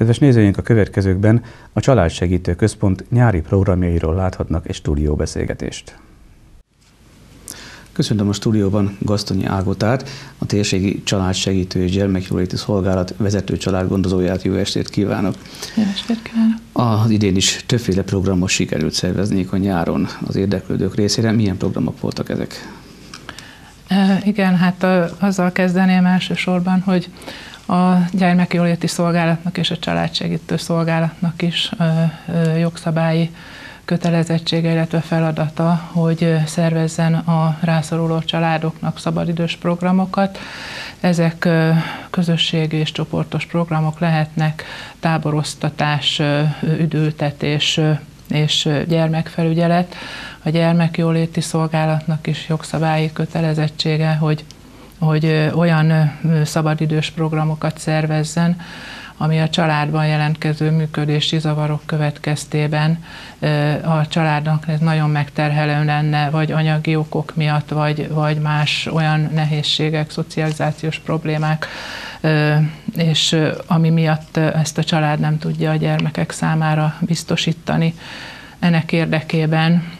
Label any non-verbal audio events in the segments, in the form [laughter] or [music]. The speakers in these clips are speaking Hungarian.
Kedves nézőink, a következőkben a Családsegítő Központ nyári programjairól láthatnak egy stúdióbeszélgetést. Köszöntöm a stúdióban Gasztonyi Ágotát, a térségi családsegítő és gyermekjóléti szolgálat vezető családgondozóját. Jó estét kívánok! Jó estét kívánok! Az idén is többféle programot sikerült szervezni a nyáron az érdeklődők részére. Milyen programok voltak ezek? E, igen, hát a, azzal kezdeném elsősorban, hogy a gyermekjóléti szolgálatnak és a családsegítő szolgálatnak is jogszabályi kötelezettsége, illetve feladata, hogy szervezzen a rászoruló családoknak szabadidős programokat. Ezek közösségi és csoportos programok lehetnek, táborosztatás, üdültetés, és gyermekfelügyelet. A gyermekjóléti szolgálatnak is jogszabályi kötelezettsége, hogy, hogy olyan szabadidős programokat szervezzen, ami a családban jelentkező működési zavarok következtében a családnak ez nagyon megterhelő lenne, vagy anyagi okok miatt, vagy, vagy más olyan nehézségek, szocializációs problémák, és ami miatt ezt a család nem tudja a gyermekek számára biztosítani. Ennek érdekében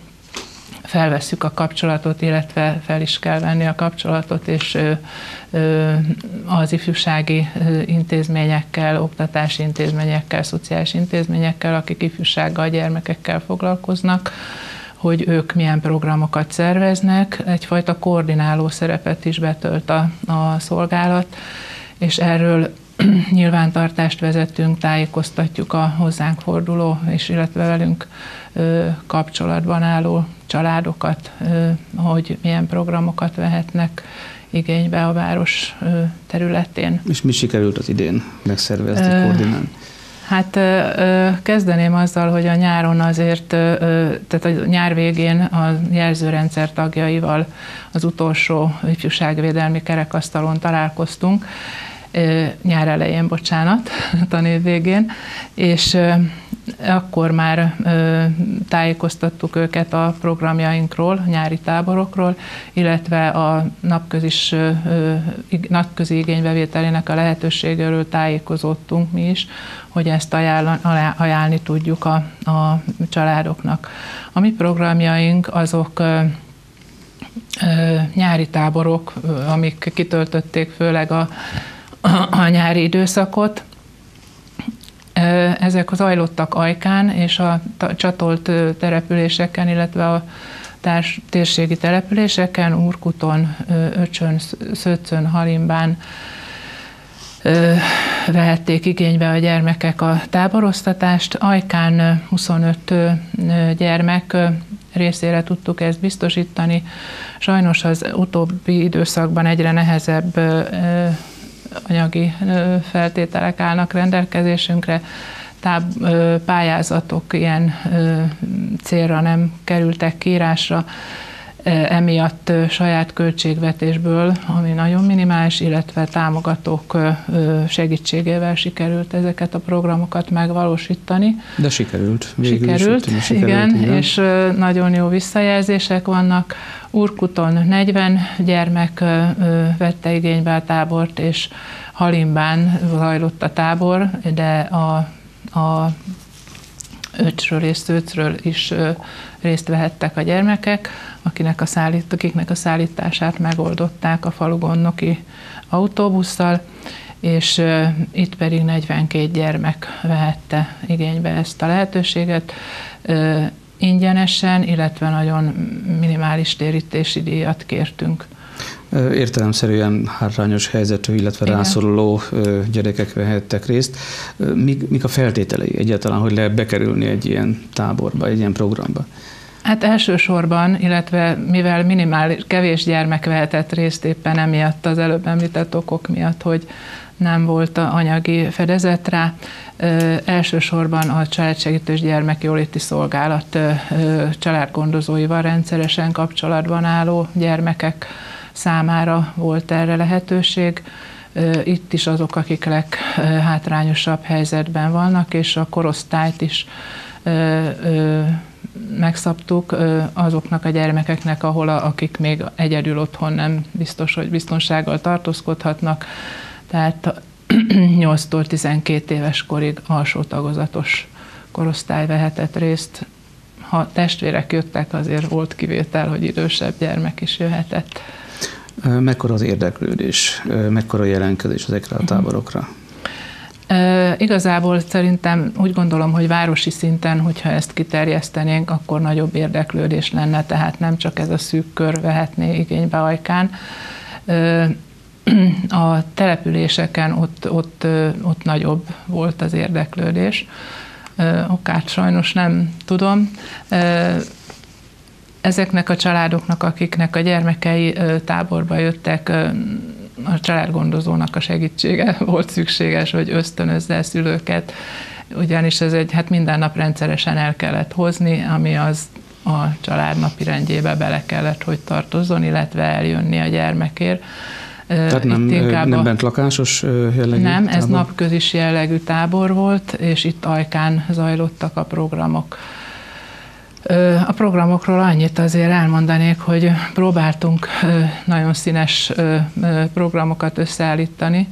felvesszük a kapcsolatot, illetve fel is kell venni a kapcsolatot, és az ifjúsági intézményekkel, oktatási intézményekkel, szociális intézményekkel, akik ifjúsággal, gyermekekkel foglalkoznak, hogy ők milyen programokat szerveznek, egyfajta koordináló szerepet is betölt a, a szolgálat, és erről [clears throat] nyilvántartást vezetünk, tájékoztatjuk a hozzánk forduló, és illetve velünk kapcsolatban álló családokat, hogy milyen programokat vehetnek igénybe a város területén. És mi sikerült az idén megszervezni, koordinálni? Hát kezdeném azzal, hogy a nyáron azért, tehát a nyár végén a jelzőrendszer tagjaival az utolsó ifjúságvédelmi kerekasztalon találkoztunk, nyár elején, bocsánat, [laughs] tanév végén, és akkor már tájékoztattuk őket a programjainkról, nyári táborokról, illetve a napközis, napközi igénybevételének a lehetőségéről tájékozottunk mi is, hogy ezt ajánlani tudjuk a, a családoknak. A mi programjaink azok nyári táborok, amik kitöltötték főleg a a nyári időszakot. Ezek zajlottak Ajkán és a csatolt településeken, illetve a társ, térségi településeken, Úrkuton, Öcsön, Szöccön, Halimbán vehették igénybe a gyermekek a táborosztatást. Ajkán 25 gyermek részére tudtuk ezt biztosítani. Sajnos az utóbbi időszakban egyre nehezebb anyagi feltételek állnak rendelkezésünkre, táb, pályázatok ilyen célra nem kerültek kiírásra, emiatt saját költségvetésből, ami nagyon minimális, illetve támogatók segítségével sikerült ezeket a programokat megvalósítani. De sikerült. Végül sikerült, is, sikerült igen, igen, és nagyon jó visszajelzések vannak. Urkuton 40 gyermek vette igénybe a tábort, és Halimbán zajlott a tábor, de a, a öcsről és szőcről is részt vehettek a gyermekek, akinek a szállít, akiknek a szállítását megoldották a falugonnoki autóbusszal, és itt pedig 42 gyermek vehette igénybe ezt a lehetőséget ingyenesen, illetve nagyon minimális térítési díjat kértünk. Értelemszerűen hátrányos helyzetű, illetve Igen. rászoruló gyerekek vehettek részt. Mik, mik a feltételei egyáltalán, hogy lehet bekerülni egy ilyen táborba, egy ilyen programba? Hát elsősorban, illetve mivel minimális, kevés gyermek vehetett részt éppen emiatt az előbb említett okok miatt, hogy nem volt a anyagi fedezet rá. Ö, elsősorban a családsegítős gyermekjóléti szolgálat ö, családgondozóival rendszeresen kapcsolatban álló gyermekek számára volt erre lehetőség. Itt is azok, akik leghátrányosabb helyzetben vannak, és a korosztályt is megszabtuk azoknak a gyermekeknek, ahol a, akik még egyedül otthon nem biztos, hogy biztonsággal tartózkodhatnak. Tehát [clears throat] 8-tól 12 éves korig alsó tagozatos korosztály vehetett részt. Ha testvérek jöttek, azért volt kivétel, hogy idősebb gyermek is jöhetett. Mekkora az érdeklődés, mekkora a jelenkedés ezekre a táborokra? E, igazából szerintem úgy gondolom, hogy városi szinten, hogyha ezt kiterjesztenénk, akkor nagyobb érdeklődés lenne, tehát nem csak ez a szűk kör vehetné igénybe ajkán. [clears throat] A településeken ott, ott, ott nagyobb volt az érdeklődés. Okát sajnos nem tudom. Ezeknek a családoknak, akiknek a gyermekei táborba jöttek, a családgondozónak a segítsége [laughs] volt szükséges, hogy ösztönözze a szülőket, ugyanis ez egy, hát minden nap rendszeresen el kellett hozni, ami az a család napi rendjébe bele kellett, hogy tartozzon, illetve eljönni a gyermekért. Tehát nem, inkább nem bent lakásos jellegű Nem, tábor? ez napközis jellegű tábor volt, és itt Ajkán zajlottak a programok. A programokról annyit azért elmondanék, hogy próbáltunk nagyon színes programokat összeállítani,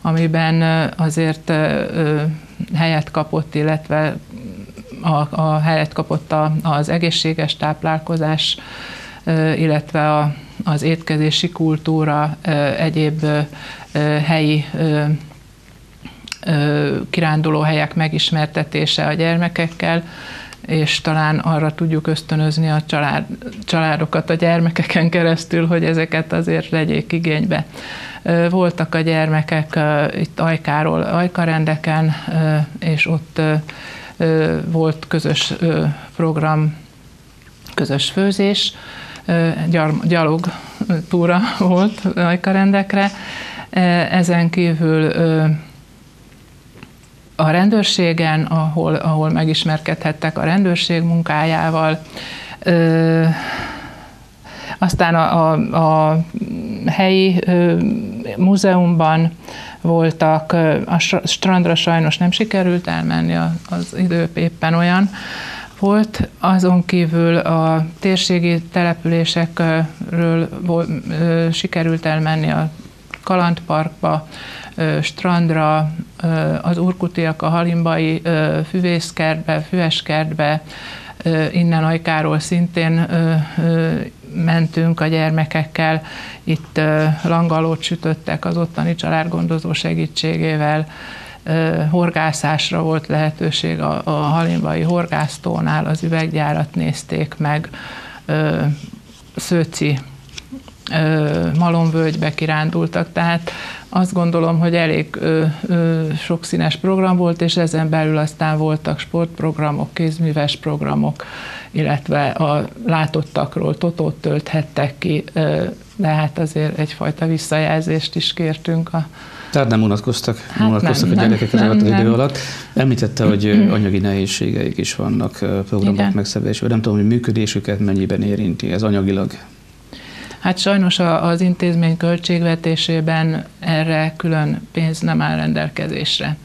amiben azért helyet kapott, illetve a, a helyet kapott az egészséges táplálkozás, illetve a, az étkezési kultúra, egyéb helyi kirándulóhelyek megismertetése a gyermekekkel, és talán arra tudjuk ösztönözni a család, családokat a gyermekeken keresztül, hogy ezeket azért vegyék igénybe. Voltak a gyermekek itt Ajkáról, Ajkarendeken, és ott volt közös program, közös főzés, gyalog túra [laughs] volt Ajkarendekre. Ezen kívül a rendőrségen, ahol, ahol megismerkedhettek a rendőrség munkájával, aztán a, a, a helyi múzeumban voltak, a strandra sajnos nem sikerült elmenni, az idő éppen olyan, volt, azon kívül a térségi településekről sikerült elmenni a Kalandparkba, strandra, az urkutiak a halimbai füvészkertbe, füveskertbe, innen Ajkáról szintén mentünk a gyermekekkel, itt langalót sütöttek az ottani családgondozó segítségével, horgászásra volt lehetőség a, a halimbai horgásztónál, az üveggyárat nézték meg, Szőci malomvölgybe kirándultak, tehát azt gondolom, hogy elég ö, ö, sokszínes program volt, és ezen belül aztán voltak sportprogramok, kézműves programok, illetve a látottakról totót tölthettek ki, ö, de hát azért egyfajta visszajelzést is kértünk a tehát nem unatkoztak, hát nem unatkoztak nem, a gyerekek nem, az idő alatt. Említette, hogy anyagi nehézségeik is vannak programok megszervezésében. Nem tudom, hogy működésüket mennyiben érinti ez anyagilag. Hát sajnos az intézmény költségvetésében erre külön pénz nem áll rendelkezésre.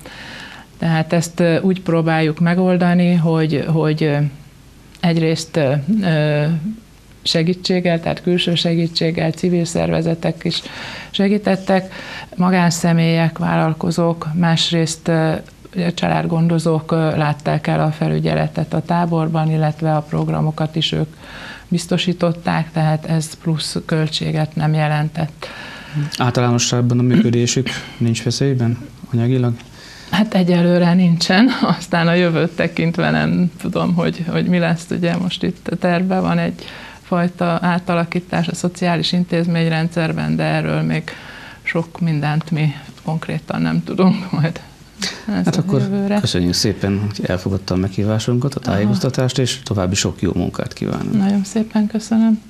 Tehát ezt úgy próbáljuk megoldani, hogy, hogy egyrészt segítséggel, tehát külső segítséggel, civil szervezetek is segítettek, magánszemélyek, vállalkozók, másrészt családgondozók látták el a felügyeletet a táborban, illetve a programokat is ők biztosították, tehát ez plusz költséget nem jelentett. Általánosságban a működésük nincs veszélyben anyagilag? Hát egyelőre nincsen, [laughs] aztán a jövőt tekintve nem tudom, hogy, hogy mi lesz. Ugye most itt a terve van egy fajta átalakítás a szociális intézményrendszerben, de erről még sok mindent mi konkrétan nem tudunk majd. Ez hát akkor jövőre. köszönjük szépen, hogy elfogadta a meghívásunkat, a tájékoztatást, és további sok jó munkát kívánunk. Nagyon szépen köszönöm.